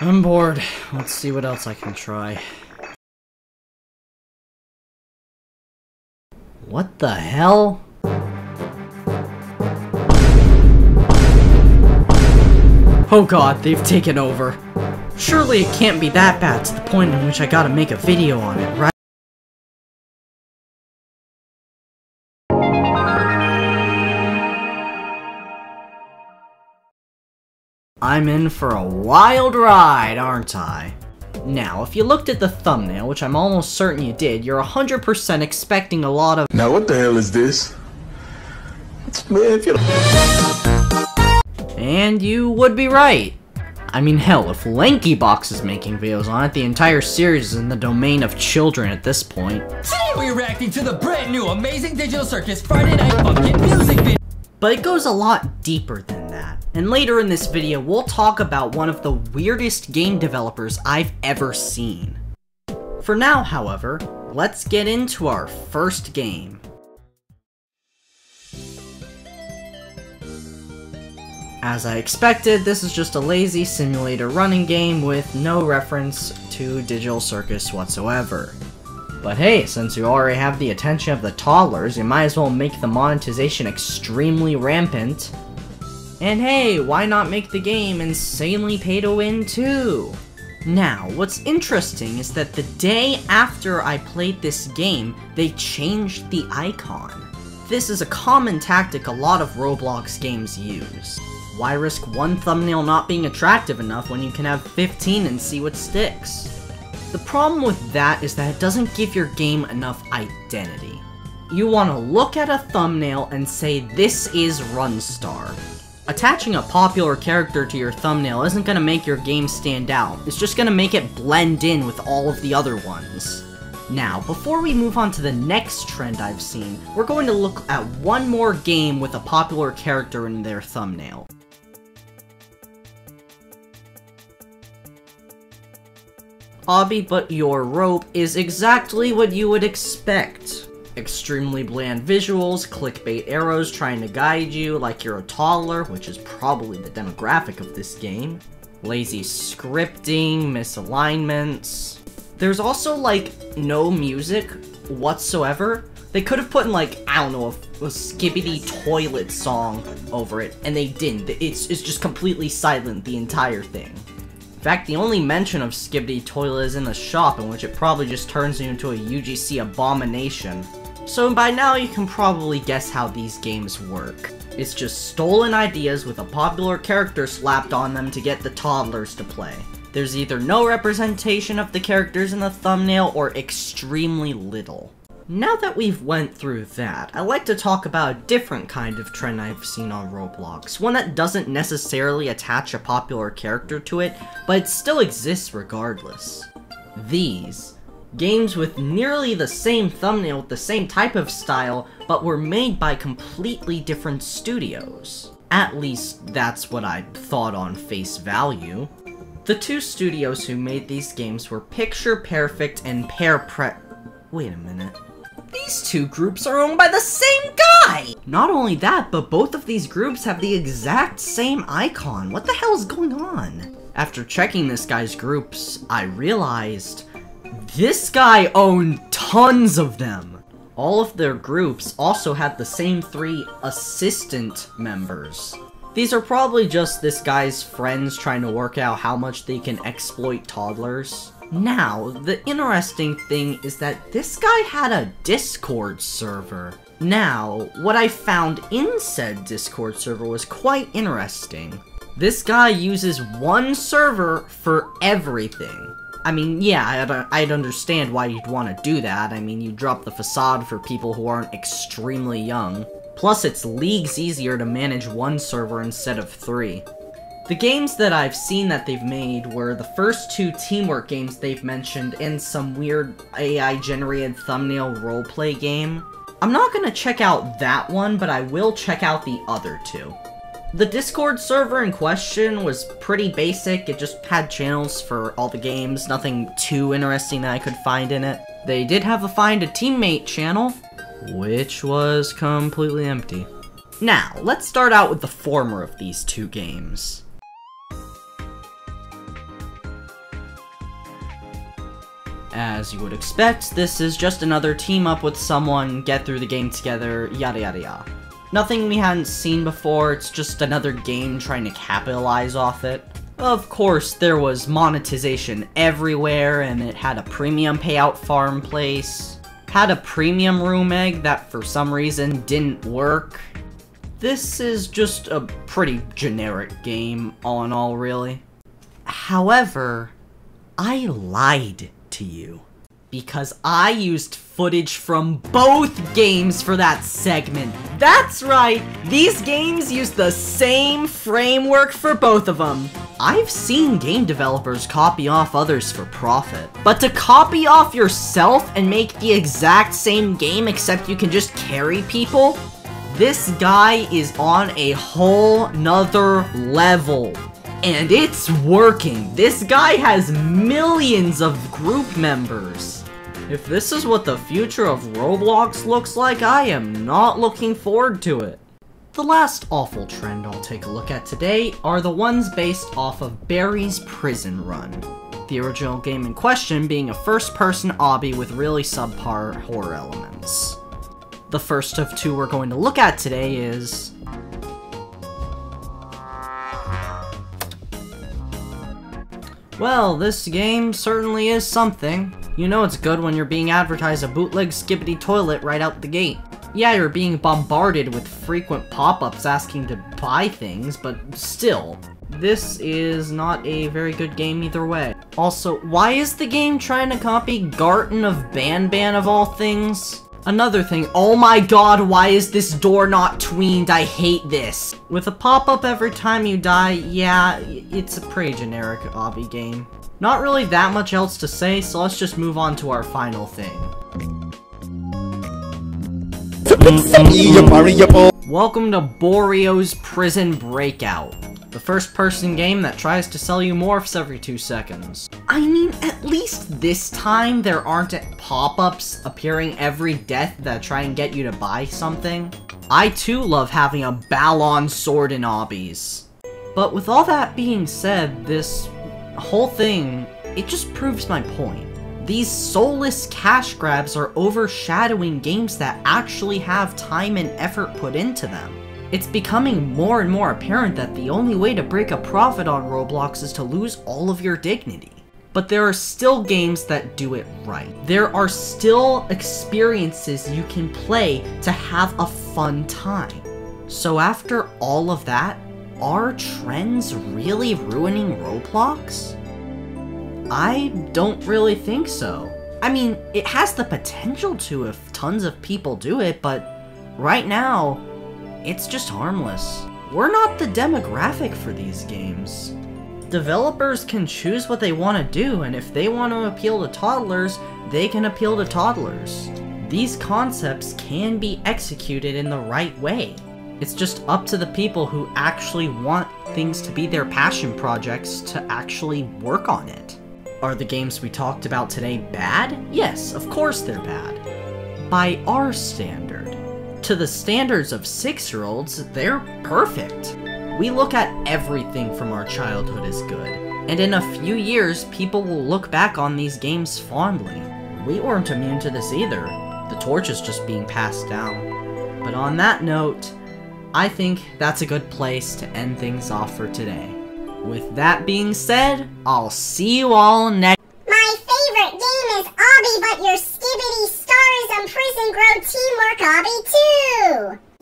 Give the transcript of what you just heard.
I'm bored. Let's see what else I can try. What the hell? Oh god, they've taken over. Surely it can't be that bad to the point in which I gotta make a video on it, right? I'm in for a wild ride, aren't I? Now, if you looked at the thumbnail, which I'm almost certain you did, you're 100% expecting a lot of- Now what the hell is this? Man, if you And you would be right. I mean, hell, if Lankybox is making videos on it, the entire series is in the domain of children at this point. Today we're reacting to the brand new Amazing Digital Circus Friday Night Funkin' music video. But it goes a lot deeper than that. And later in this video, we'll talk about one of the weirdest game developers I've ever seen. For now, however, let's get into our first game. As I expected, this is just a lazy simulator running game with no reference to Digital Circus whatsoever. But hey, since you already have the attention of the toddlers, you might as well make the monetization extremely rampant. And hey, why not make the game insanely pay to win too? Now, what's interesting is that the day after I played this game, they changed the icon. This is a common tactic a lot of Roblox games use. Why risk one thumbnail not being attractive enough when you can have 15 and see what sticks? The problem with that is that it doesn't give your game enough identity. You want to look at a thumbnail and say this is Runstar. Attaching a popular character to your thumbnail isn't going to make your game stand out, it's just going to make it blend in with all of the other ones. Now, before we move on to the next trend I've seen, we're going to look at one more game with a popular character in their thumbnail. Obby but your rope is exactly what you would expect. Extremely bland visuals, clickbait arrows trying to guide you like you're a toddler, which is probably the demographic of this game. Lazy scripting, misalignments. There's also like no music whatsoever. They could have put in like, I don't know, a, a Skibidi Toilet song over it, and they didn't. It's, it's just completely silent the entire thing. In fact, the only mention of Skibidi Toilet is in the shop, in which it probably just turns you into a UGC abomination. So by now you can probably guess how these games work. It's just stolen ideas with a popular character slapped on them to get the toddlers to play. There's either no representation of the characters in the thumbnail or extremely little. Now that we've went through that, I'd like to talk about a different kind of trend I've seen on Roblox. One that doesn't necessarily attach a popular character to it, but it still exists regardless. These. Games with nearly the same thumbnail the same type of style, but were made by completely different studios. At least, that's what I thought on face value. The two studios who made these games were Picture Perfect and Pear Pre- Wait a minute. These two groups are owned by the same guy! Not only that, but both of these groups have the exact same icon. What the hell is going on? After checking this guy's groups, I realized this guy owned tons of them. All of their groups also had the same three assistant members. These are probably just this guy's friends trying to work out how much they can exploit toddlers. Now, the interesting thing is that this guy had a Discord server. Now, what I found in said Discord server was quite interesting. This guy uses one server for everything. I mean, yeah, I'd, I'd understand why you'd want to do that. I mean, you drop the facade for people who aren't extremely young. Plus, it's leagues easier to manage one server instead of three. The games that I've seen that they've made were the first two teamwork games they've mentioned and some weird AI-generated thumbnail roleplay game. I'm not gonna check out that one, but I will check out the other two. The Discord server in question was pretty basic, it just had channels for all the games, nothing too interesting that I could find in it. They did have a find a teammate channel, which was completely empty. Now, let's start out with the former of these two games. As you would expect, this is just another team up with someone, get through the game together, yada yada yada. Nothing we hadn't seen before, it's just another game trying to capitalize off it. Of course, there was monetization everywhere, and it had a premium payout farm place. Had a premium room egg that for some reason didn't work. This is just a pretty generic game, all in all, really. However, I lied to you. Because I used footage from both games for that segment. That's right, these games use the same framework for both of them. I've seen game developers copy off others for profit. But to copy off yourself and make the exact same game except you can just carry people? This guy is on a whole nother level. And it's working. This guy has millions of group members. If this is what the future of Roblox looks like, I am not looking forward to it. The last awful trend I'll take a look at today are the ones based off of Barry's Prison Run. The original game in question being a first-person obby with really subpar horror elements. The first of two we're going to look at today is Well, this game certainly is something. You know it's good when you're being advertised a bootleg Skibidi Toilet right out the gate. Yeah, you're being bombarded with frequent pop-ups asking to buy things, but still, this is not a very good game either way. Also, why is the game trying to copy Garten of Banban of all things? Another thing, oh my god, why is this door not tweened? I hate this. With a pop-up every time you die, yeah, it's a pretty generic obby game. Not really that much else to say, so let's just move on to our final thing. Welcome to Borio's Prison Breakout. The first-person game that tries to sell you morphs every two seconds. I mean, at least this time there aren't pop-ups appearing every death that try and get you to buy something. I too love having a Balon sword in obbies. But with all that being said, this whole thing, it just proves my point. These soulless cash grabs are overshadowing games that actually have time and effort put into them. It's becoming more and more apparent that the only way to break a profit on Roblox is to lose all of your dignity. But there are still games that do it right. There are still experiences you can play to have a fun time. So after all of that, are trends really ruining Roblox? I don't really think so. I mean, it has the potential to if tons of people do it, but right now, it's just harmless. We're not the demographic for these games. Developers can choose what they want to do, and if they want to appeal to toddlers, they can appeal to toddlers. These concepts can be executed in the right way. It's just up to the people who actually want things to be their passion projects to actually work on it. Are the games we talked about today bad? Yes, of course they're bad. By our standard to the standards of six-year-olds, they're perfect. We look at everything from our childhood as good, and in a few years, people will look back on these games fondly. We weren't immune to this either. The torch is just being passed down. But on that note, I think that's a good place to end things off for today. With that being said, I'll see you all next- My favorite game is Obby, but your Skibidi stars and prison grow teamwork Obby too!